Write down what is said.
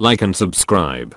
like and subscribe.